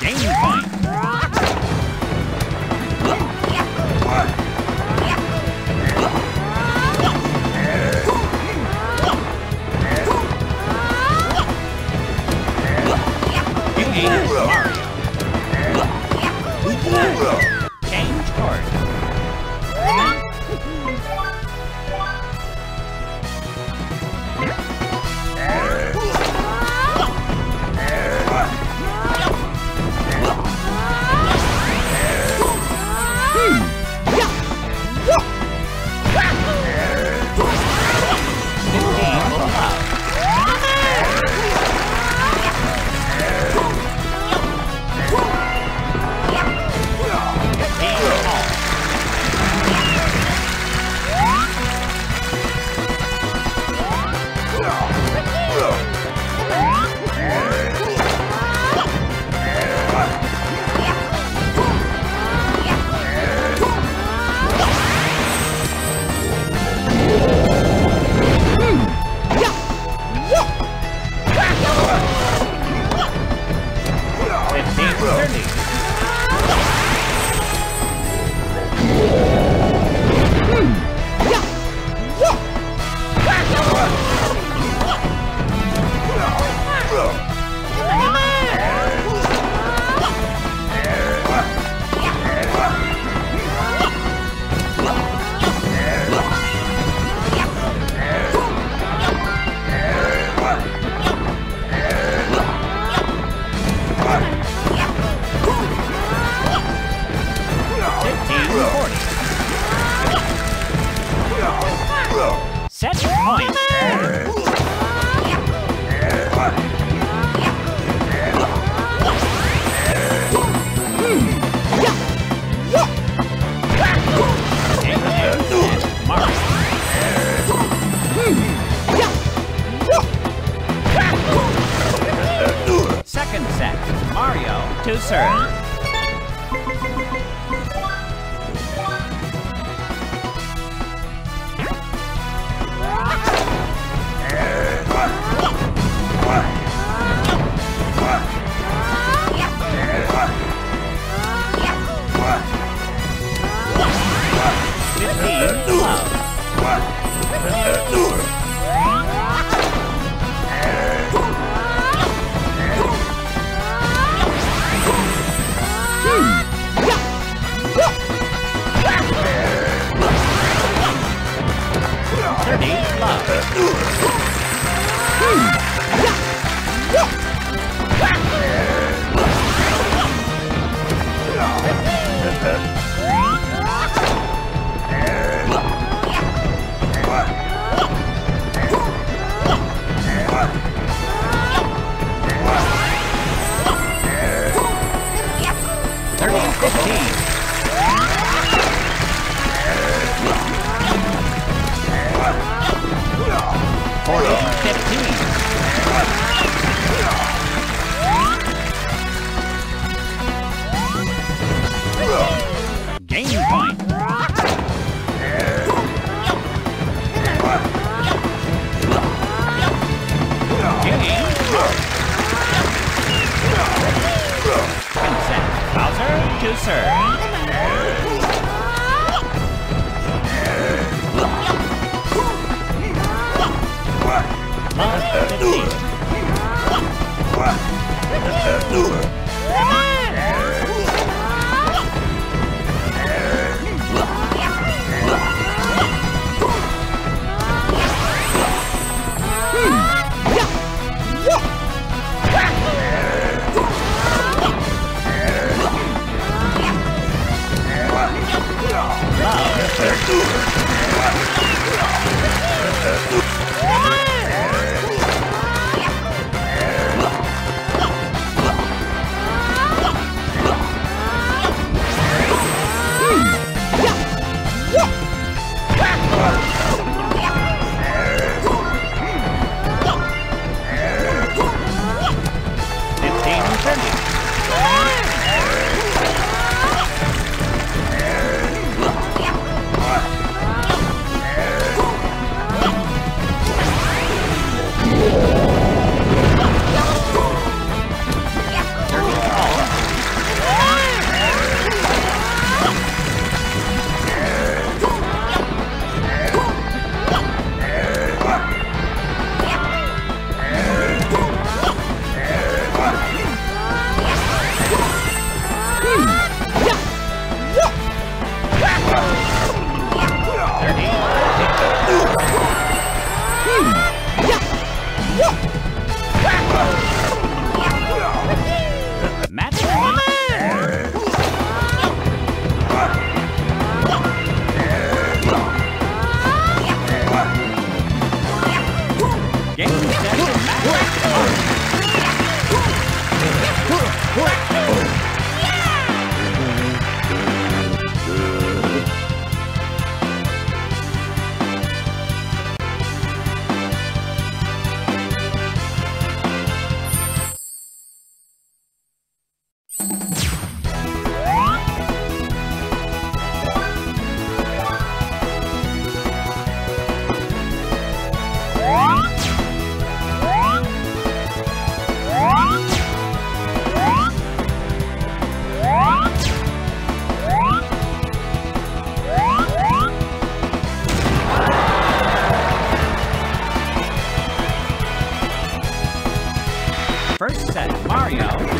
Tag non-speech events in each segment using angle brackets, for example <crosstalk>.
Game point.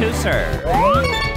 To serve.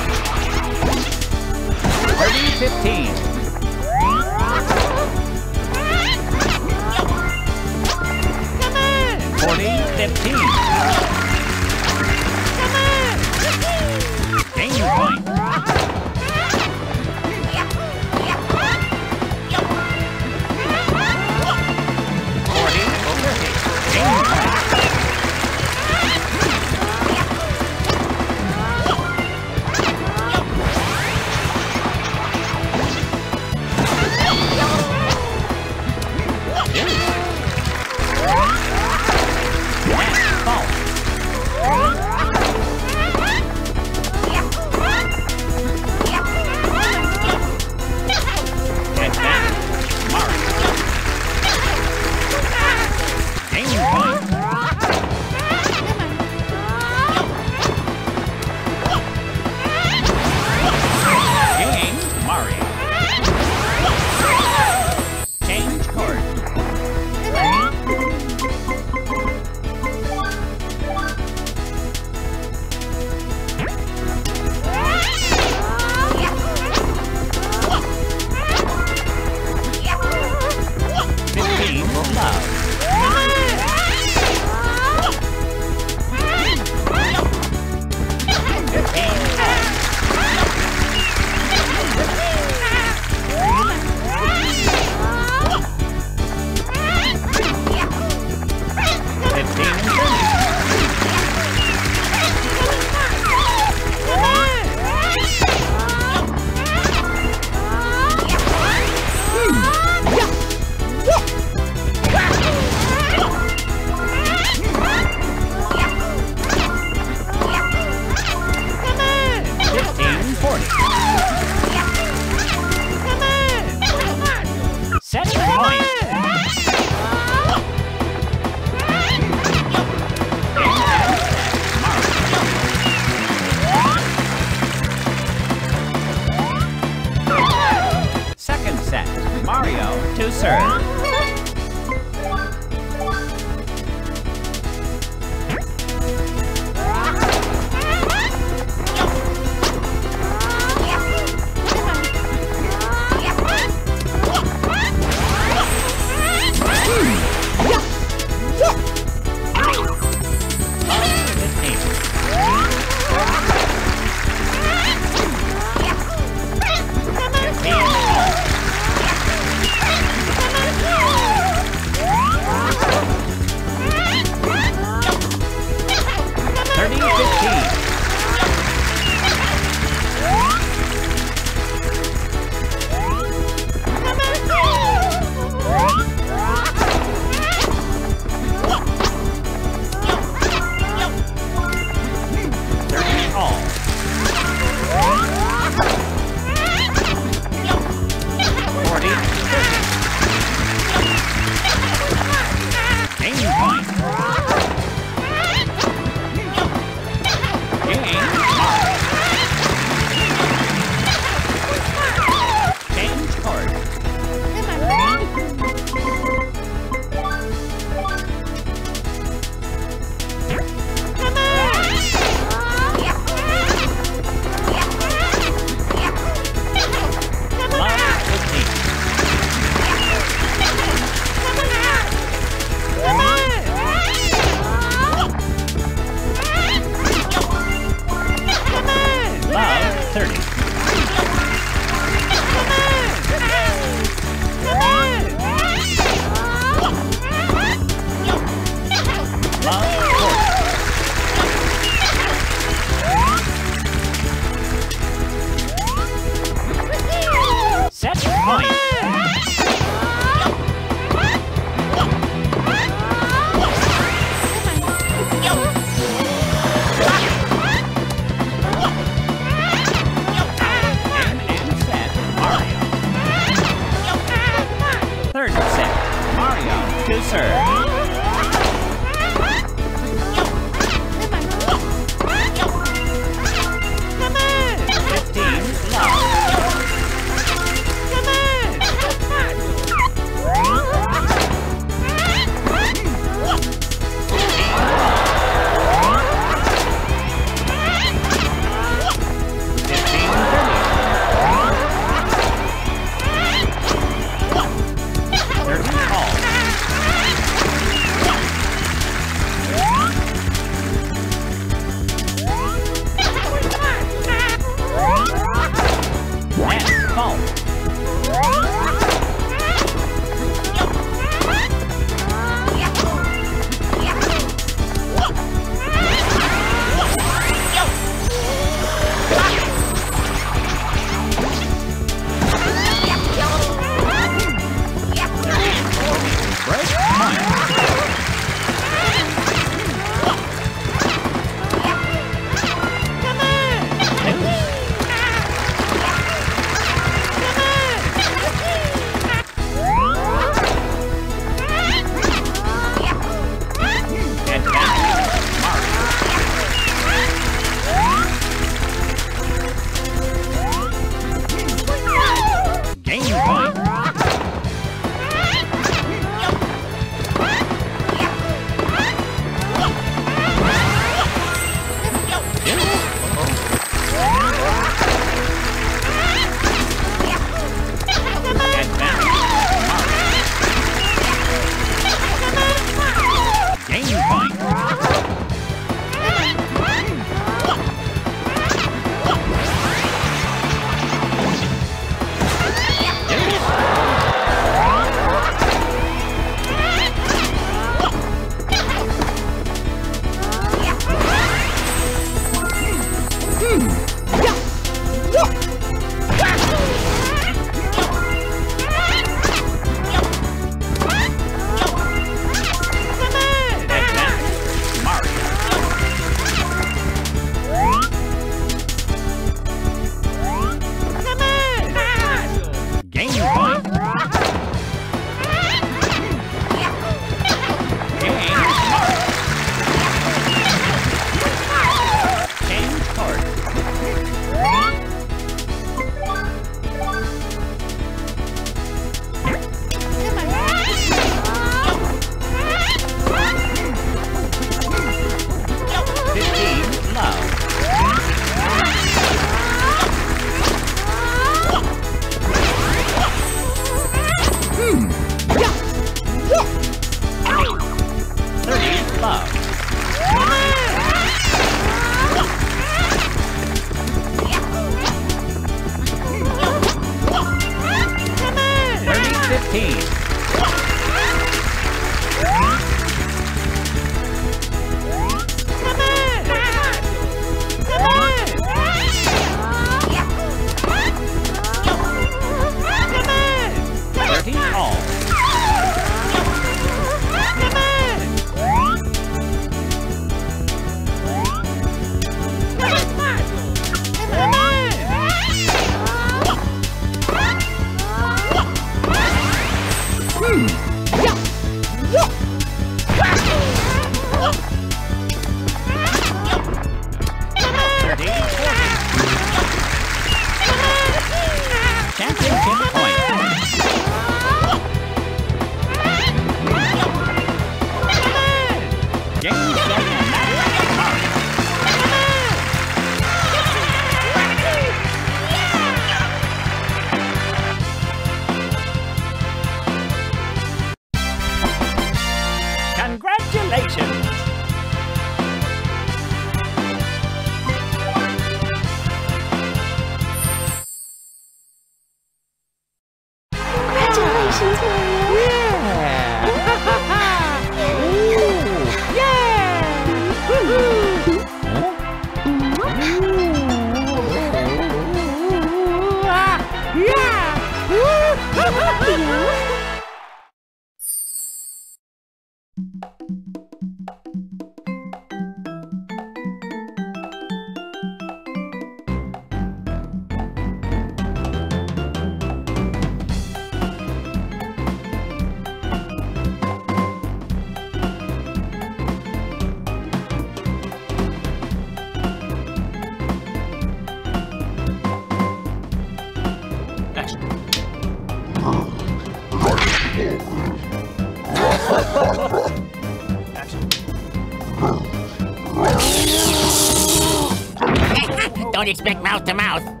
Don't mouth to mouth.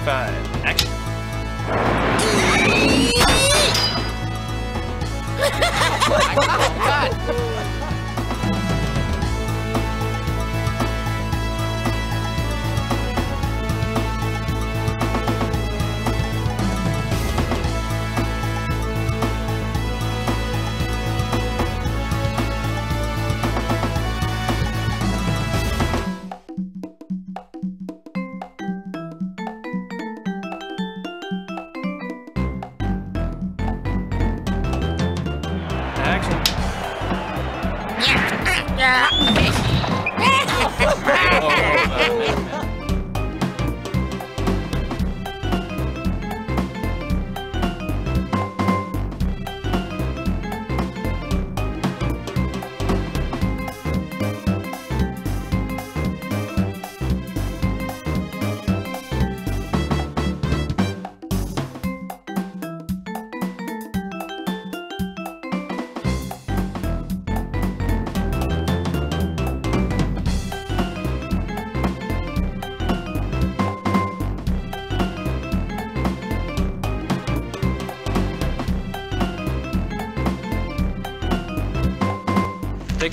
Take five. Action. <laughs> Oh Action.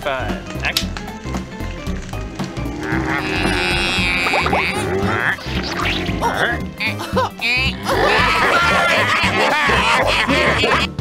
five. Action. <laughs>